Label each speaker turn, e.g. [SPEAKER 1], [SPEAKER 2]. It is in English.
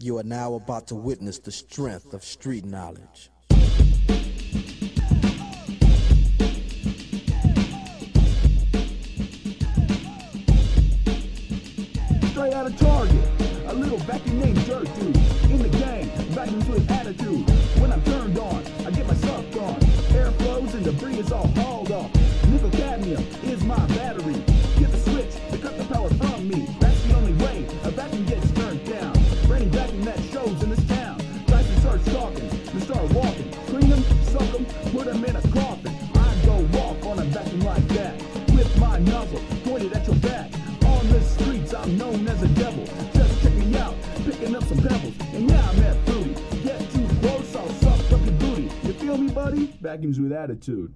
[SPEAKER 1] You are now about to witness the strength of street knowledge.
[SPEAKER 2] Straight out of Target, a little vacuum named Dirt Dude. In the game, vacuums with attitude. When I'm turned on, I get my sucked on. Air flows and debris is all hauled off. Nickel cadmium is my battery. Get the switch to cut the power from me. Talking, you start walking. Clean them, suck them, put them in a coffin. I go off on a vacuum like that. With my nozzle pointed at your back. On the streets, I'm known as a devil. Just check me out, picking up some pebbles. And yeah, I'm at fruity. Get too close, I'll suck up your booty. You feel me, buddy? Vacuums with attitude.